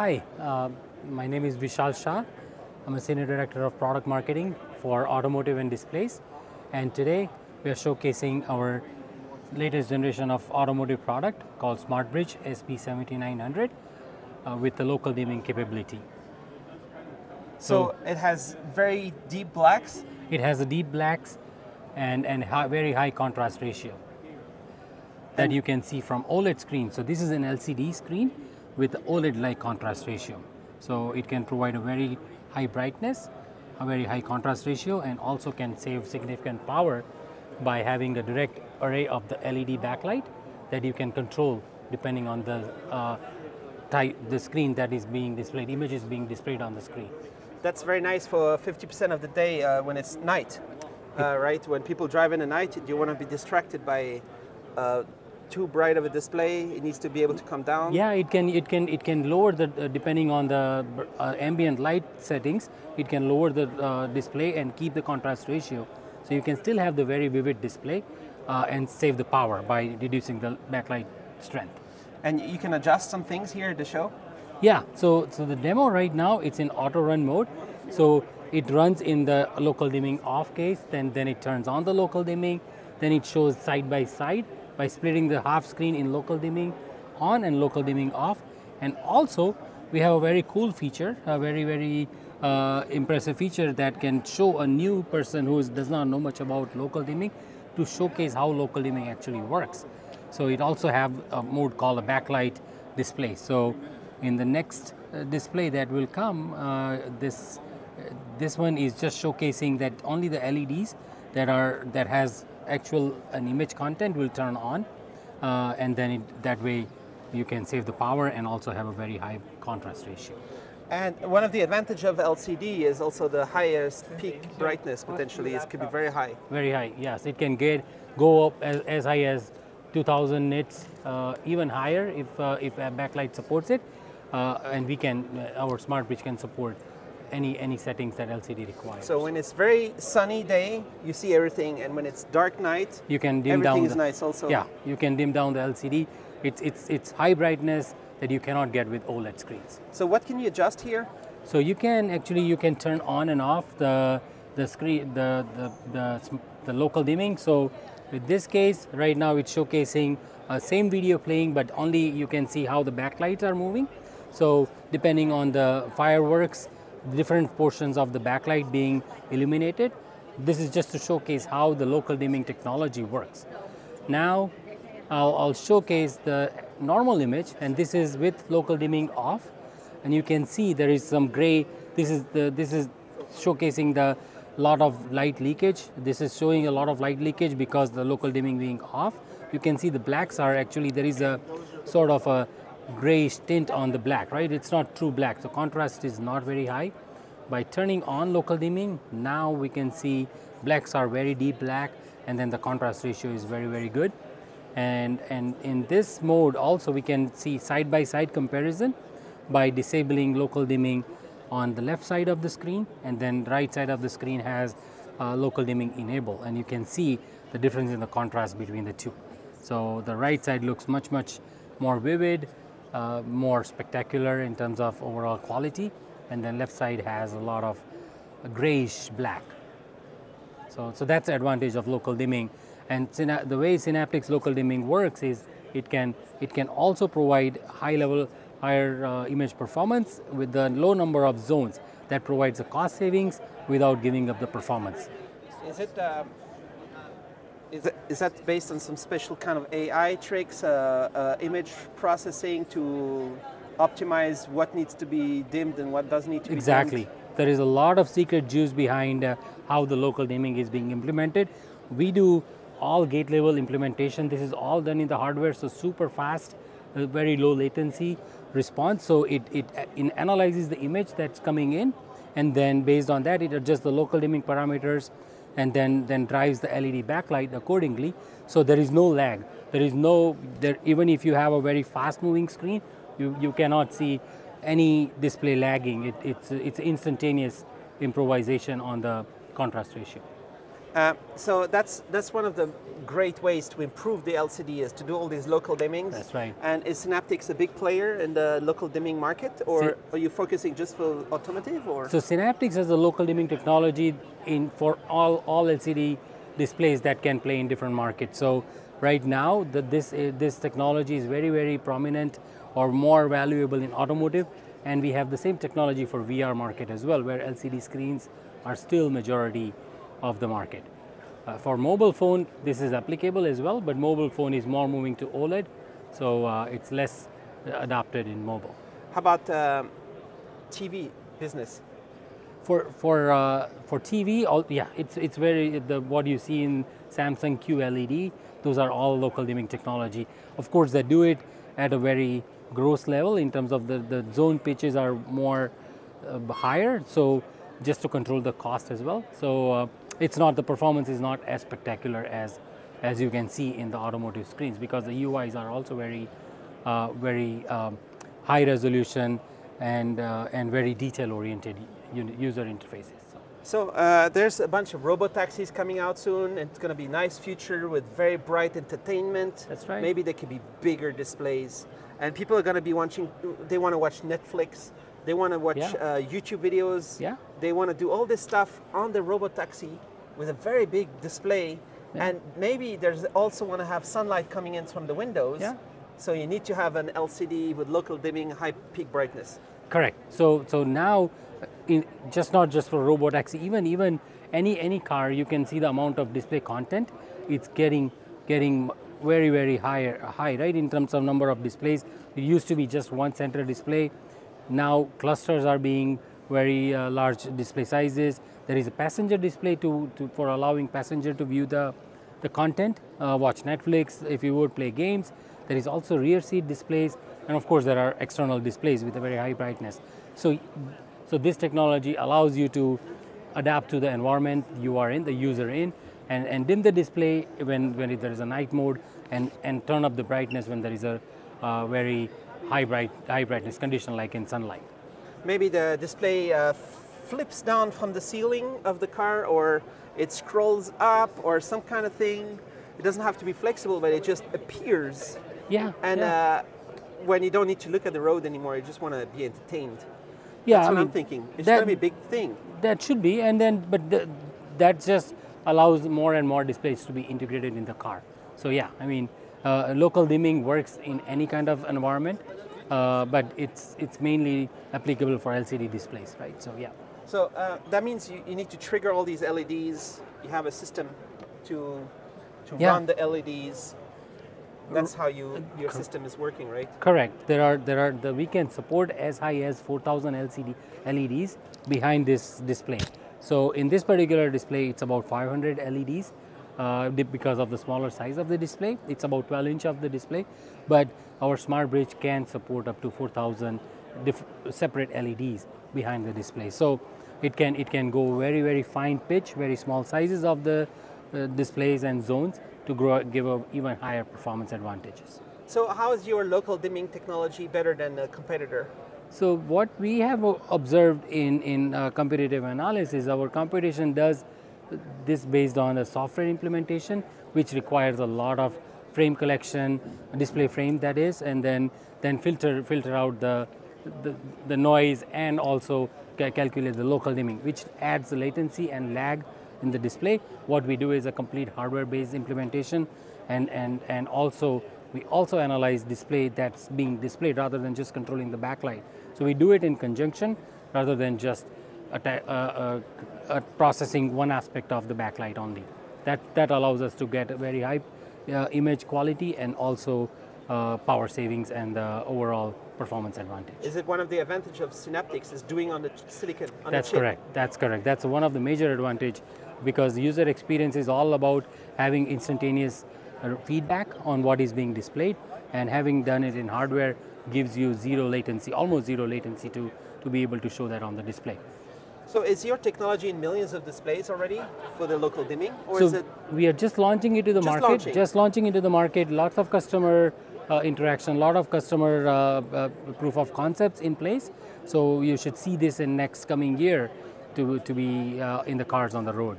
Hi, uh, my name is Vishal Shah. I'm a Senior Director of Product Marketing for Automotive and Displays. And today we are showcasing our latest generation of automotive product called SmartBridge SP7900 uh, with the local dimming capability. So, it has very deep blacks. It has a deep blacks and, and hi- very high contrast ratio that you can see from OLED screen. So this is an LCD screen with OLED-like contrast ratio. So it can provide a very high brightness, a very high contrast ratio, and also can save significant power by having a direct array of the LED backlight that you can control depending on the uh, type, the screen that is being displayed, images being displayed on the screen. That's very nice for 50% of the day uh, when it's night, uh, right? When people drive in the night, you want to be distracted by uh, too bright of a display. It needs to be able to come down. Yeah, it can it can it can lower the uh, depending on the uh, ambient light settings. It can lower the uh, display and keep the contrast ratio, so you can still have the very vivid display uh, and save the power by reducing the backlight strength. And you can adjust some things here the show. Yeah, so so the demo right now it's in auto run mode, so it runs in the local dimming off case, then then it turns on the local dimming, then it shows side by side by splitting the half screen in local dimming on and local dimming off, and also we have a very cool feature, a very very uh, impressive feature that can show a new person who does not know much about local dimming to showcase how local dimming actually works. So it also have a mode called a backlight display. So in the next uh, display that will come, uh, this uh, this one is just showcasing that only the LEDs that are that has actual an image content will turn on, uh, and then it, that way you can save the power and also have a very high contrast ratio. And one of the advantage of LCD is also the highest peak brightness potentially. It could be very high. Very high, yes. It can get go up as, as high as 2000 nits, uh, even higher if uh, if a backlight supports it, uh, and we can uh, our smart bridge can support any any settings that LCD requires. So when it's very sunny day, you see everything, and when it's dark night, you can dim everything down. is the, nice also. Yeah, you can dim down the LCD. It's it's it's high brightness that you cannot get with OLED screens. So what can you adjust here? So you can actually you can turn on and off the the screen the the the, the local dimming. So with this case, right now it's showcasing uh, same video playing, but only you can see how the backlights are moving. So depending on the fireworks, different portions of the backlight being illuminated. This is just to showcase how the local dimming technology works. Now I'll, I'll showcase the normal image, and this is with local dimming off, and you can see there is some gray. This is the this is showcasing the lot of light leakage. This is showing a lot of light leakage because the local dimming being off. You can see the blacks are actually there is a sort of a grayish tint on the black, right? It's not true black. The contrast is not very high. By turning on local dimming, now we can see blacks are very deep black, and then the contrast ratio is very very good and and in this mode also we can see side by side comparison by disabling local dimming on the left side of the screen and then right side of the screen has uh, local dimming enable and you can see the difference in the contrast between the two so the right side looks much much more vivid uh, more spectacular in terms of overall quality and then left side has a lot of grayish black so, so that's the advantage of local dimming. And the way Synaptics local dimming works is it can it can also provide high level, higher uh, image performance with the low number of zones that provides the cost savings without giving up the performance. Is it? Um, is, it, is that based on some special kind of AI tricks, uh, uh, image processing to optimize what needs to be dimmed and what does need to be dimmed. Exactly. There is a lot of secret juice behind uh, how the local dimming is being implemented. We do all gate level implementation. This is all done in the hardware, so super fast, uh, very low latency response. So it, it, it analyzes the image that's coming in, and then based on that, it adjusts the local dimming parameters, and then then drives the LED backlight accordingly. So there is no lag. There is no there even if you have a very fast moving screen, you, you cannot see any display lagging. It, it's it's instantaneous improvisation on the contrast ratio. Uh, so that's that's one of the great ways to improve the LCD is to do all these local dimmings. That's right. And is Synaptics a big player in the local dimming market, or Sy- are you focusing just for automotive? Or So Synaptics has a local dimming technology in for all, all LCD displays that can play in different markets. So right now, the, this uh, this technology is very very prominent or more valuable in automotive, and we have the same technology for VR market as well, where LCD screens are still majority of the market. Uh, for mobile phone, this is applicable as well, but mobile phone is more moving to OLED, so uh, it's less adapted in mobile. how about um, TV business? For for uh, for TV, all, yeah, it's it's very the what you see in Samsung QLED. Those are all local dimming technology. Of course, they do it at a very gross level in terms of the the zone pitches are more uh, higher. So just to control the cost as well. So uh, it's not the performance is not as spectacular as as you can see in the automotive screens because the UIs are also very uh, very um, high resolution and uh, and very detail oriented user interfaces. So. Uh, there's a bunch of robot taxis coming out soon. and It's going to be nice future with very bright entertainment. That's right. Maybe they could be bigger displays, and people are going to be watching. They want to watch Netflix. They want to watch Yeah. uh, YouTube videos. Yeah. They want to do all this stuff on the robot taxi with a very big display, Yeah. and maybe there's also want to have sunlight coming in from the windows. Yeah. So you need to have an LCD with local dimming, high peak brightness. Correct. So so now, uh, in, just not just for robotaxi, even even any any car, you can see the amount of display content. It's getting getting very very higher high right in terms of number of displays. It used to be just one center display. Now clusters are being very uh, large display sizes. There is a passenger display to, to for allowing passenger to view the the content, uh, watch Netflix, if you would play games. There is also rear seat displays, and of course there are external displays with a very high brightness. So, so this technology allows you to adapt to the environment you are in, the user in, and, and dim the display when, when there is a night mode, and, and turn up the brightness when there is a uh, very high bright high brightness condition like in sunlight. maybe the display uh, flips down from the ceiling of the car or it scrolls up or some kind of thing it doesn't have to be flexible but it just appears Yeah, and yeah. uh, when you don't need to look at the road anymore you just want to be entertained yeah, that's I what mean, i'm thinking it's that- going to be a big thing That should be, and then but the, that just allows more and more displays to be integrated in the car. So yeah, I mean, uh, local dimming works in any kind of environment, uh, but it's it's mainly applicable for LCD displays, right? So yeah, so uh, that means you, you need to trigger all these leds you have a system to to Yeah. run the leds that's how you your system is working right correct. There are there are the we can support as high as 4,000 LCD LEDs behind this display. So in this particular display, it's about 500 LEDs. Uh, because of the smaller size of the display, it's about 12 inch of the display, but our smart bridge can support up to 4,000 diff- separate LEDs behind the display. So it can it can go very very fine pitch, very small sizes of the uh, displays and zones to grow, give a even higher performance advantages. so how is your local dimming technology better than a competitor So what we have observed in in uh, competitive analysis, our competition does this based on a software implementation, which requires a lot of frame collection, display frame that is, and then then filter filter out the the, the noise and also ca- calculate the local dimming, which adds the latency and lag in the display. What we do is a complete hardware-based implementation, and and and also we also analyze display that's being displayed rather than just controlling the backlight. So we do it in conjunction rather than just uh, uh, uh, processing one aspect of the backlight only. That that allows us to get a very high uh, image quality and also uh, power savings and uh, overall performance advantage. Is it one of the advantage of Synaptics is doing on the silicon? On That's the correct. That's correct. That's one of the major advantage because user experience is all about having instantaneous uh, feedback on what is being displayed, and having done it in hardware gives you zero latency, almost zero latency to to be able to show that on the display. So is your technology in millions of displays already for the local dimming, or so is it? we are just launching it to the market. launching. Just launching into the market. Lots of customer uh, interaction, a lot of customer uh, uh, proof of concepts in place. So you should see this in next coming year to to be uh, in the cars on the road.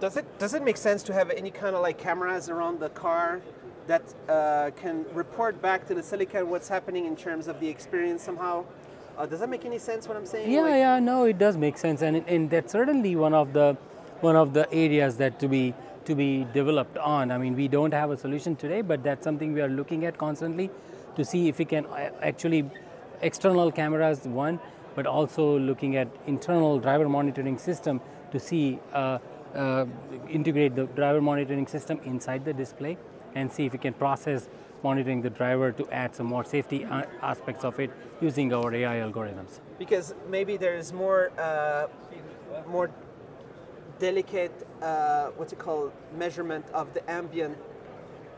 Does it does it make sense to have any kind of like cameras around the car that uh, can report back to the silicon what's happening in terms of the experience somehow? Uh, does that make any sense? What I'm saying? Yeah, Like- yeah, no, it does make sense, and and that's certainly one of the one of the areas that to be to be developed on. I mean, we don't have a solution today, but that's something we are looking at constantly to see if we can uh, actually external cameras one, but also looking at internal driver monitoring system to see uh, uh, integrate the driver monitoring system inside the display and see if we can process monitoring the driver to add some more safety uh, aspects of it using our AI algorithms. because maybe there's more uh, more delicate uh, what's it called measurement of the ambient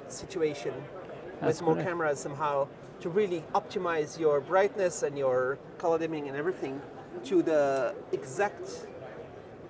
situation That's with more correct. cameras somehow to really optimize your brightness and your color dimming and everything to the exact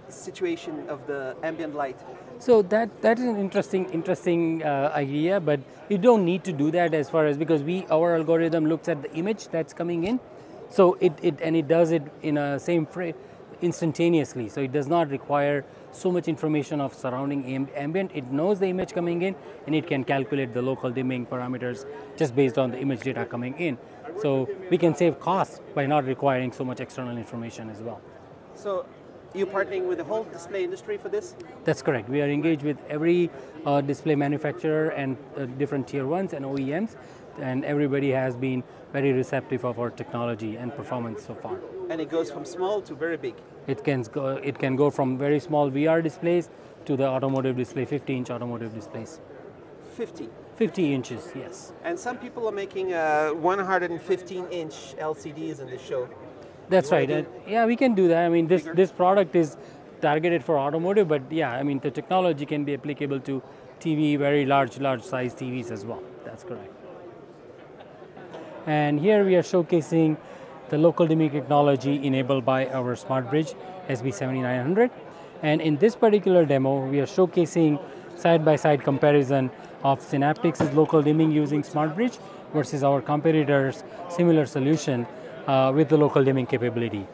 situation of the ambient light. So that that is an interesting interesting uh, idea, but you don't need to do that as far as because we our algorithm looks at the image that's coming in, so it, it and it does it in a same frame instantaneously. So it does not require so much information of surrounding am- ambient. It knows the image coming in and it can calculate the local dimming parameters just based on the image data coming in. So we can save costs by not requiring so much external information as well. So you're partnering with the whole display industry for this? That's correct. We are engaged with every uh, display manufacturer and uh, different tier ones and OEMs, and everybody has been very receptive of our technology and performance so far. And it goes from small to very big. It can go, it can go from very small VR displays to the automotive display, 50-inch automotive displays. 50. 50 inches, yes. And some people are making uh, 115 inch LCDs in this show. That's You right. wanna yeah, we can do that. I mean, this Bigger? this product is targeted for automotive, but yeah, I mean, the technology can be applicable to TV, very large, large size TVs as well. That's correct. And here we are showcasing the local dimming technology enabled by our Smart Bridge SP7900. And in this particular demo, we are showcasing side-by-side comparison of Synaptics' local dimming using Smart Bridge versus our competitors' similar solution uh, with the local dimming capability.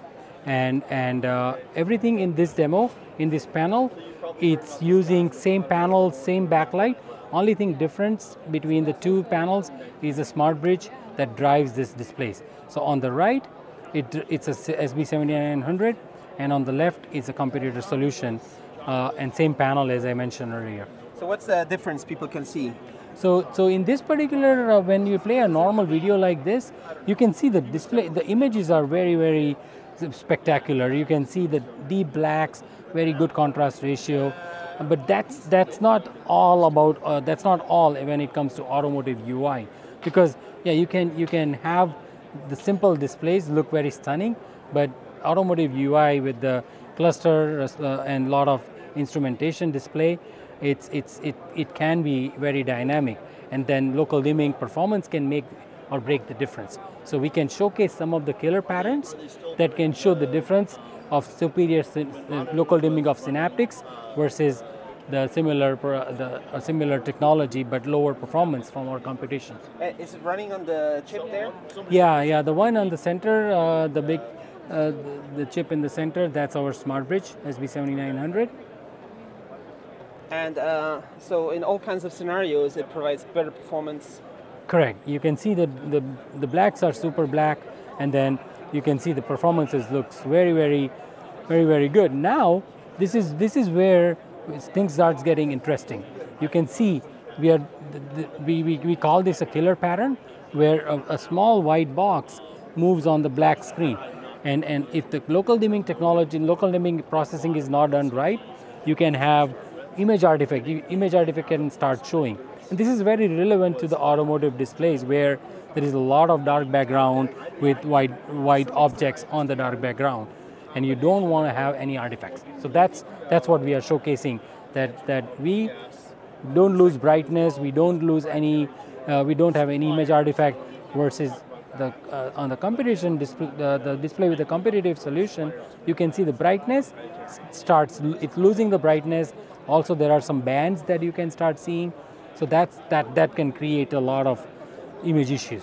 And, and uh, everything in this demo, in this panel, it's using same panel, same backlight. Only thing difference between the two panels is a smart bridge that drives this displays. So on the right, it, it's a SP7900, and on the left is a competitor solution, uh, and same panel as I mentioned earlier. So what's the difference people can see? So, so in this particular, uh, when you play a normal video like this, you can see the display. The images are very, very spectacular. You can see the deep blacks, very good contrast ratio. But that's that's not all about. Uh, that's not all when it comes to automotive UI, because yeah, you can you can have the simple displays look very stunning, but automotive UI with the cluster uh, and lot of instrumentation display it's, it's, it, it can be very dynamic and then local dimming performance can make or break the difference. So we can showcase some of the killer patterns that can show the difference of superior uh, local dimming of synaptics versus the similar the uh, similar technology but lower performance from our competition. Uh, Is it running on the chip there? Yeah, yeah, the one on the center, uh, the big, uh, the, the chip in the center, that's our smart bridge SP7900. And uh, so in all kinds of scenarios, it provides better performance. Correct. You can see that the, the blacks are super black, and then you can see the performances looks very, very, very, very good. Now, this is this is where things starts getting interesting. You can see we are we, we, we call this a killer pattern, where a, a small white box moves on the black screen, and and if the local dimming technology, and local dimming processing is not done right, you can have image artifact. Image artifact can start showing. And this is very relevant to the automotive displays where there is a lot of dark background with white, white objects on the dark background. And you don't want to have any artifacts. So that's, that's what we are showcasing, that, that we don't lose brightness, we don't lose any, uh, we don't have any image artifact versus the, uh, on the competition display, the, display with the competitive solution, you can see the brightness starts, it's losing the brightness. Also, there are some bands that you can start seeing. So that's, that, that can create a lot of image issues.